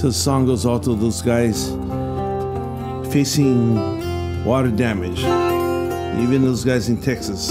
So the song goes out to those guys facing water damage, even those guys in Texas.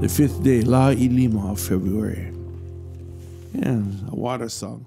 The fifth day, La Ilima of February. Yeah, a water song.